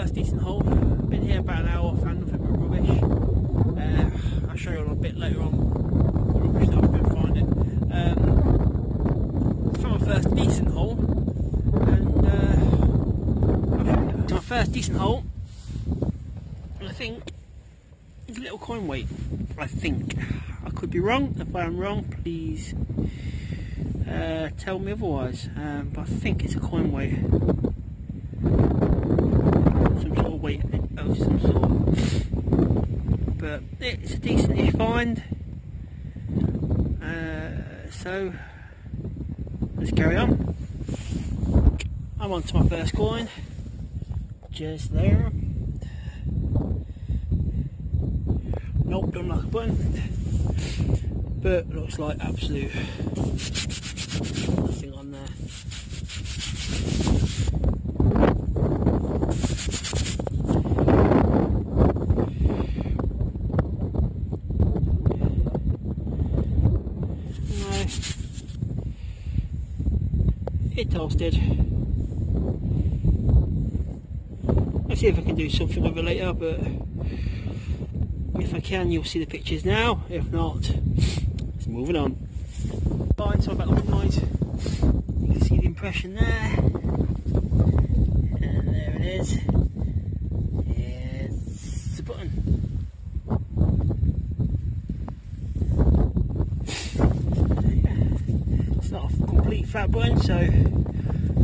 first decent hole. Been here about an hour, found nothing but rubbish. Uh, I'll show you a bit later on the rubbish that I've been finding. Um, found my first decent hole, and uh, it's my first decent hole. And I think it's a little coin weight. I think I could be wrong. If I am wrong, please uh, tell me otherwise. Um, but I think it's a coin weight, some sort of weight of some sort. But it's a decent-ish find. Uh, so let's carry on. I'm on to my first coin. Just there. Nope, don't like a button. But looks like absolute nothing on there. No. Toasted. I'll see if I can do something with it later, but if I can, you'll see the pictures now. If not, it's moving on. Fine, so got the noise. You can see the impression there. And there it is. It's the button. It's not a complete flat button, so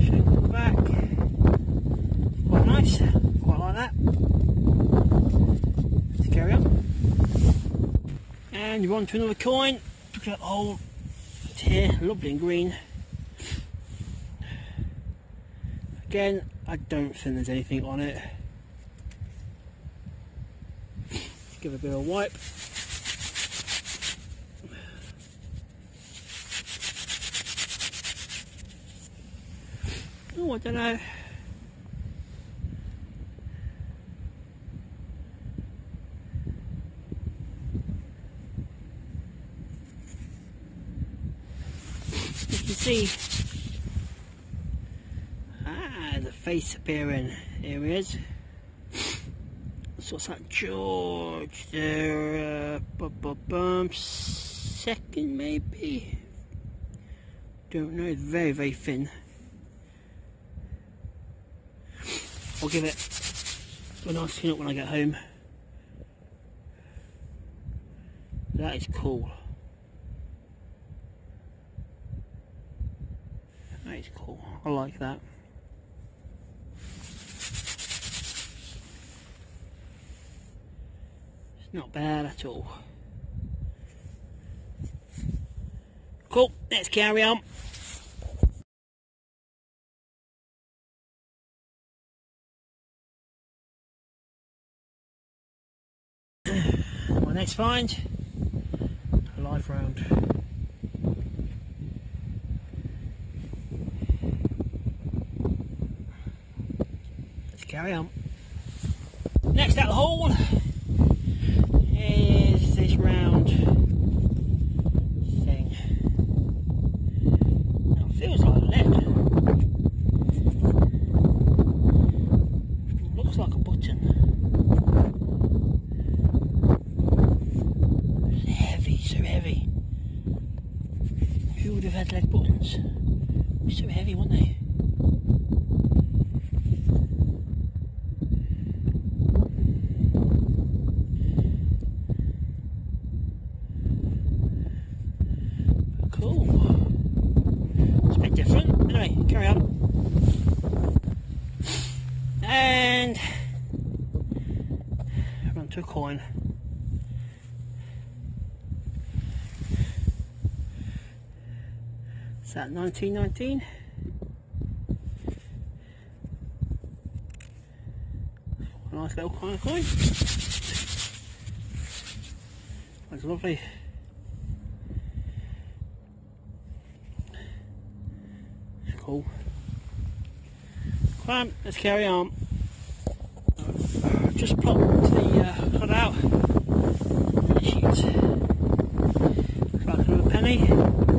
show you the back. Quite nice, quite like that. Let's carry on. And you're on to another coin. Look at that hole. It's here, lovely and green. Again, I don't think there's anything on it. Give it a bit of a wipe. Oh, I don't know. You can ah the face appearing. Here he is. So it's like George there, uh, bum, bum, bum, second maybe. Don't know. It's very very thin. I'll give it a nice clean up when I get home. That is cool. That is cool. I like that. It's not bad at all. Cool, let's carry on. My next find, a live round. Carry on. Next out the hole is this round thing. Now it feels like lead. Looks like a button. Heavy, so heavy. Who would have had lead buttons? They're so heavy, weren't they? Cool. It's a bit different. Anyway, carry on. And run to a coin. Is that 1919? Nice little kind of coin. That's lovely. Cool. Come on, let's carry on just popped the uh, hood out. Sheet. Crack a penny.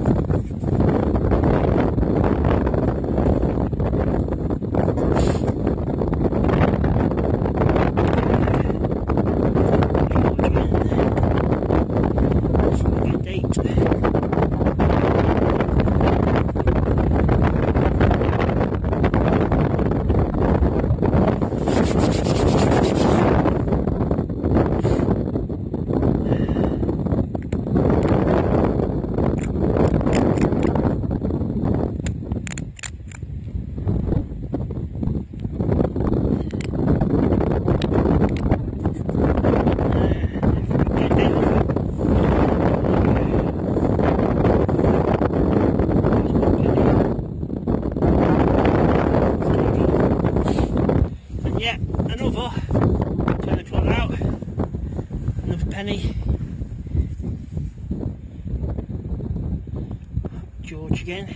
Again.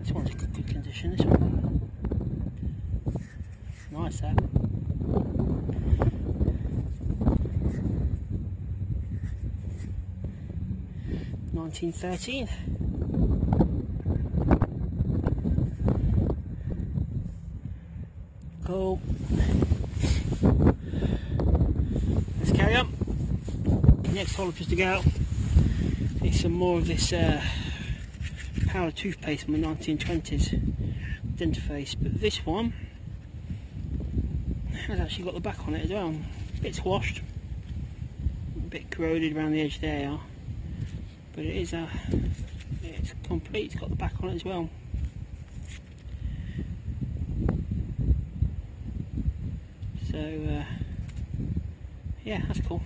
This one's in good condition, this one. Nice that. Nineteen thirteen. Cool. Let's carry on. Next hole just to go is some more of this uh, powder toothpaste from the 1920s Dentifrice but this one has actually got the back on it as well. A bit squashed a bit corroded around the edge there but it is a it's complete it's got the back on it as well. So uh, yeah that's cool.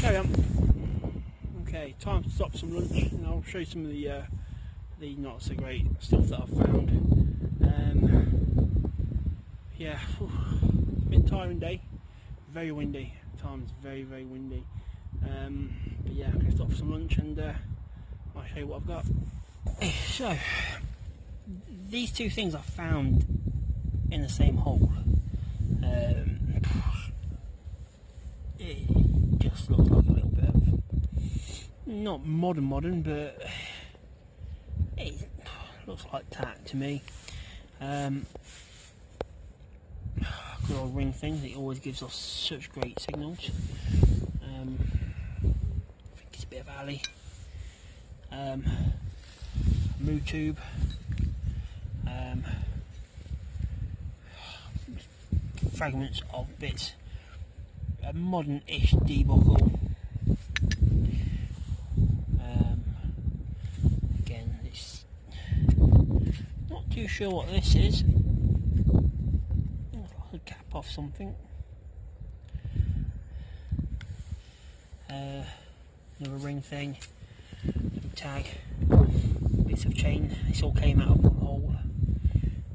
Carry on. Okay, time to stop some lunch and I'll show you some of the uh, the not so great stuff that I've found. Um, yeah, whew, been tiring day, very windy. Time's very very windy. Um, but yeah, I'm gonna stop for some lunch and uh, I'll show you what I've got. So these two things I found in the same hole. Um, just looks like a little bit of not modern modern but it looks like tack to me. Um, good old ring thing that always gives us such great signals. Um, I think it's a bit of alley. Um, mood tube. Um, fragments of bits. A modern-ish debuckle. Um, again, it's not too sure what this is. I'll cap off something. Uh, another ring thing, some tag, bits of chain. This all came out of the hole.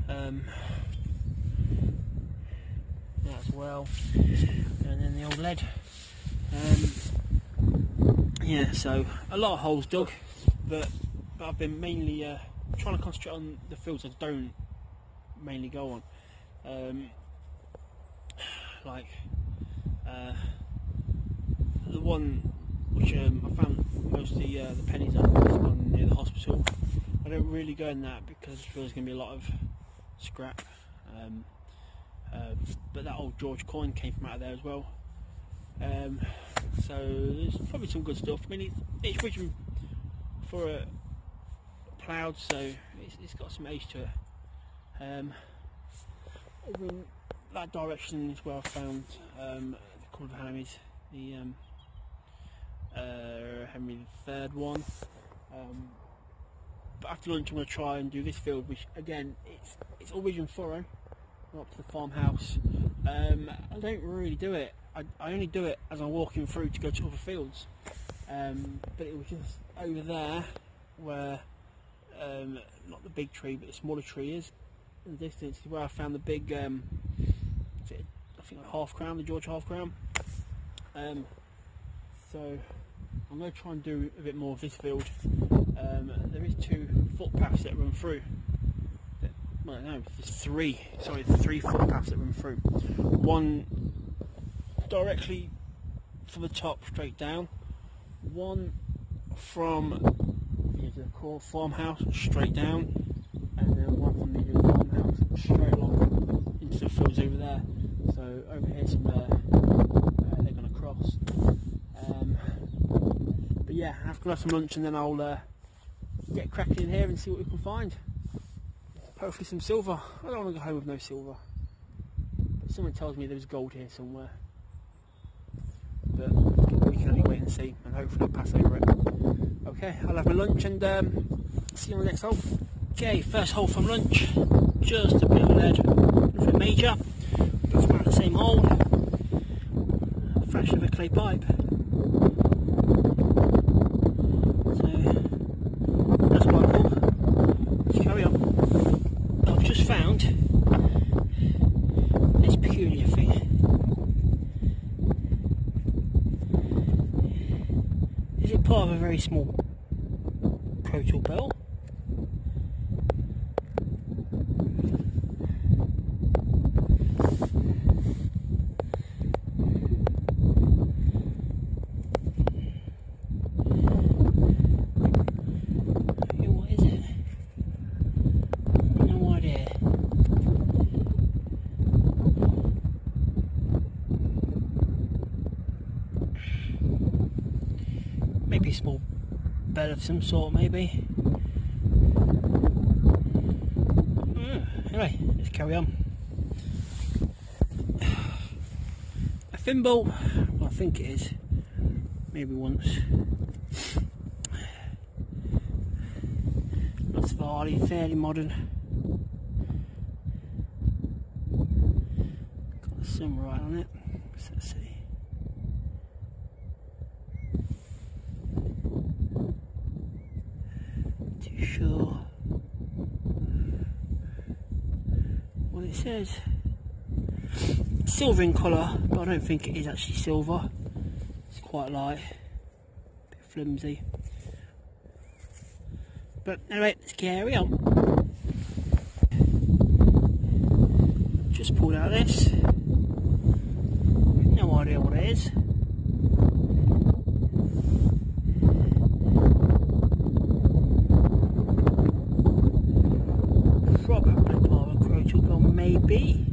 Um, as well and then the old lead um, yeah so a lot of holes dug but, but I've been mainly uh, trying to concentrate on the fields I don't mainly go on um, like uh, the one which um, I found most of the, uh, the pennies on near the hospital I don't really go in that because there's going to be a lot of scrap um, uh, but that old George coin came from out of there as well. Um, so there's probably some good stuff. I mean, it's, it's for a ploughed, so it's, it's got some age to it. Um, in that direction is where I found um, the Call of Henry's, the um, uh, Henry III one. Um, but after lunch, I'm going to try and do this field, which again, it's it's all ridge and furrow up to the farmhouse. Um, I don't really do it. I, I, only do it as I'm walking through to go to other fields. Um, but it was just over there where, um, not the big tree, but the smaller tree is in the distance, is where I found the big, um, it, I think half crown, the George half crown. Um, so I'm going to try and do a bit more of this field. Um, there is two footpaths that run through well, no, there's three, sorry, three footpaths that run through. One directly from the top straight down, one from core farmhouse straight down, and then one from the farmhouse straight along into the fields over there. So over here somewhere uh, they're going to cross. Um, but yeah, I have to have some lunch and then I'll uh, get cracking in here and see what we can find. Hopefully some silver. I don't want to go home with no silver. But someone tells me there's gold here somewhere. But we can only wait and see and hopefully pass over it. Okay, I'll have my lunch and um, see you on the next hole. Okay, first hole from lunch. Just a bit of lead, nothing major. But from the same hole, a fraction of a clay pipe. So that's quite cool. Let's carry on. I've just found this peculiar thing. Is it part of a very small crotal bell? Okay, What is it? No idea. Maybe a small bed of some sort, maybe. Hmm, Anyway, let's carry on. A thimble, well, I think it is. Maybe once. Looks fairly, fairly modern. Got the sun right on it. So let's see. Too sure. Silver in colour, but I don't think it is actually silver. It's quite light, a bit flimsy. But anyway, let's carry on. Just pulled out this. No idea what it is. Probably part of a crotal bell, maybe.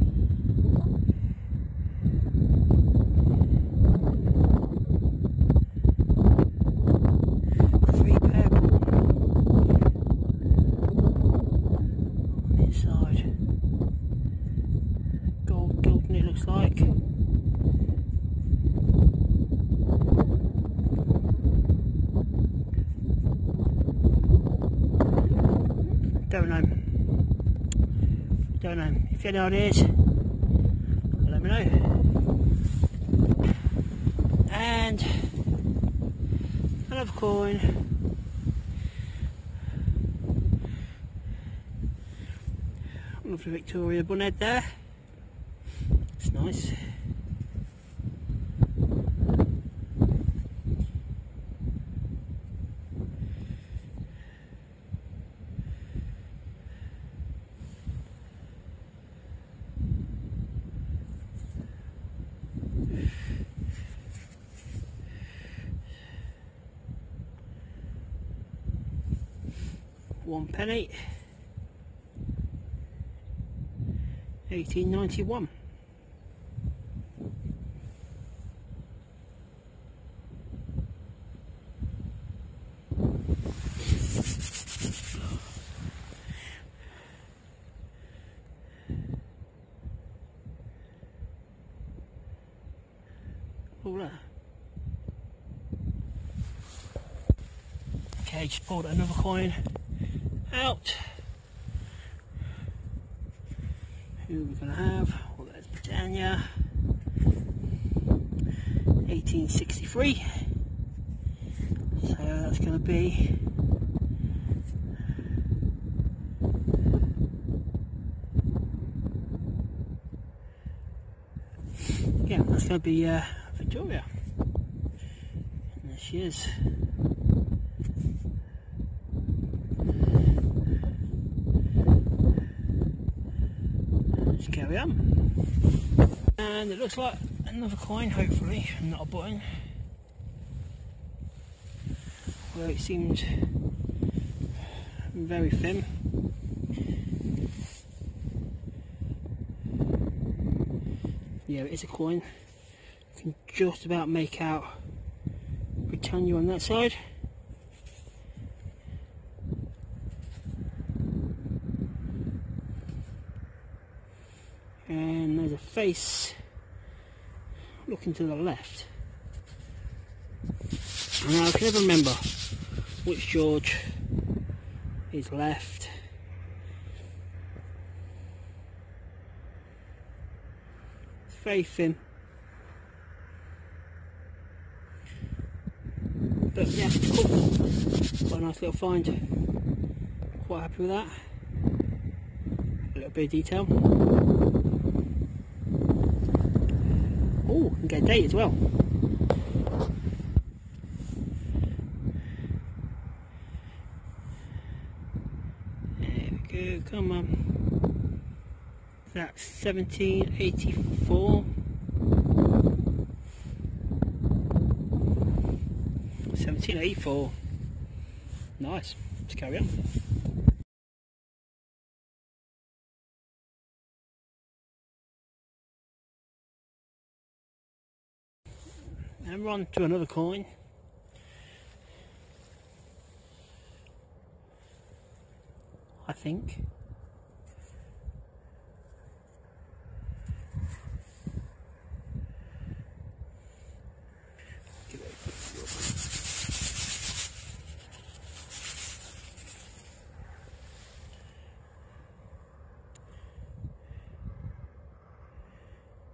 Three purple on the inside. Gold gilding it looks like. Don't know. Don't know. If you know what it is, let me know. And another coin. Lovely Victoria bonnet there. It's nice. One penny. 1891. All that. Okay, just pulled another coin out. Who we're gonna have? Well, there's Britannia. 1863. So that's gonna be. Yeah, that's gonna be uh, Victoria. And there she is. Carry on. And it looks like another coin, hopefully, not a button. where it seems very thin. Yeah, it is a coin. You can just about make out Britannia on that side. And there's a face looking to the left. Now I can never remember which George is left. It's very thin. But yeah, cool. Quite a nice little find. Quite happy with that. A little bit of detail. Oh, can get date as well. There we go, come on. That's 1784. 1784. Nice. Let's carry on. And we're on to another coin. I think.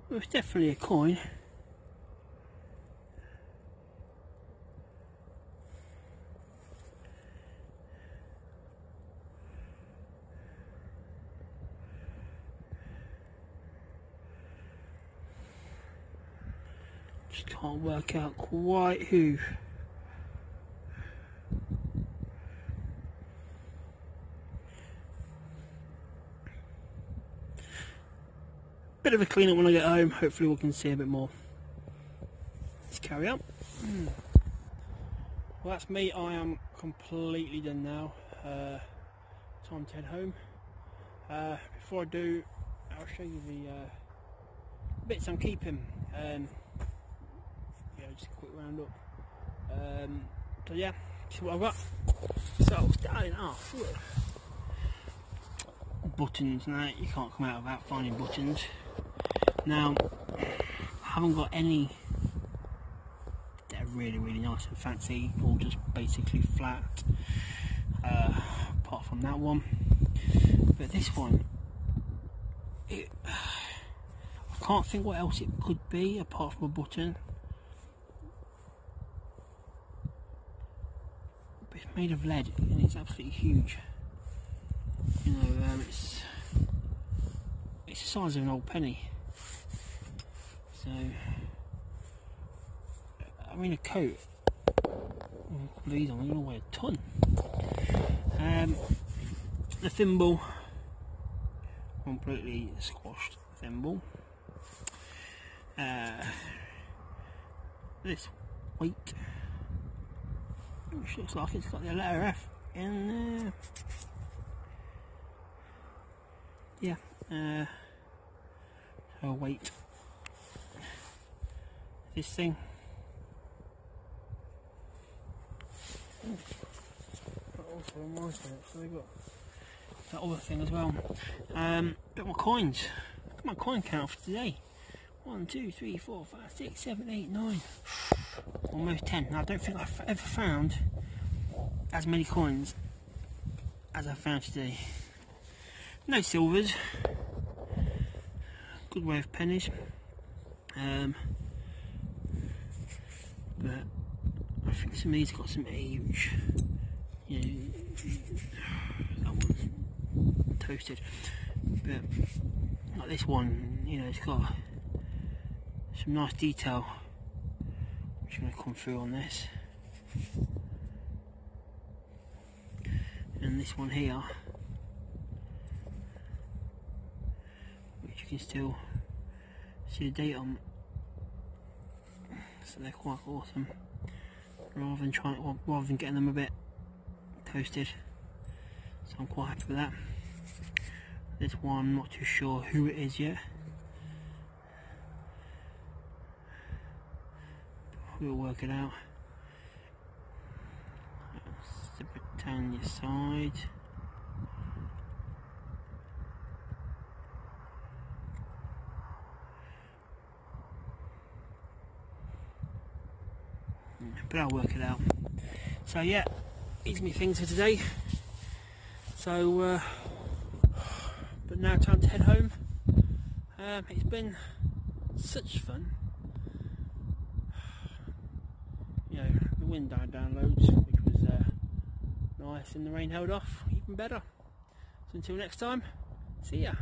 It was definitely a coin. Just can't work out quite who. Bit of a clean up when I get home. Hopefully we can see a bit more. Let's carry on. Well, that's me. I am completely done now. Uh, time to head home. Uh, before I do, I'll show you the uh, bits I'm keeping. Um, yeah, just a quick roundup. Um, so yeah, what I've got. So starting off with buttons. Now you can't come out without finding buttons. Now I haven't got any that are really really nice and fancy, all just basically flat. Uh, apart from that one, but this one, it, I can't think what else it could be apart from a button. But it's made of lead and it's absolutely huge. You know, um, it's it's the size of an old penny. So, I mean, a coat with these on, to weigh a ton. Um, the thimble, completely squashed thimble. Uh, this weight, which looks like it's got the letter F in there. Yeah, uh, weight. This thing. Also they got that other thing as well. Um, bit more coins. My coin count for today. One, two, three, four, five, six, seven, eight, nine. Almost ten. Now, I don't think I've ever found as many coins as I found today. No silvers. Good way of pennies. Um, but I think some of these got some age. You know, that one's toasted. But like this one, you know, it's got some nice detail which is going to come through on this. And this one here, which you can still see the date on. So they're quite awesome. rather than trying, rather than getting them a bit toasted. So I'm quite happy with that. This one, not too sure who it is yet. We'll work it out. The Britannia side. But I'll work it out. So yeah, these are my things for today. So, uh, but now time to head home. Um, it's been such fun. You know, the wind died down loads, which was uh, nice, and the rain held off even better. So until next time, see ya.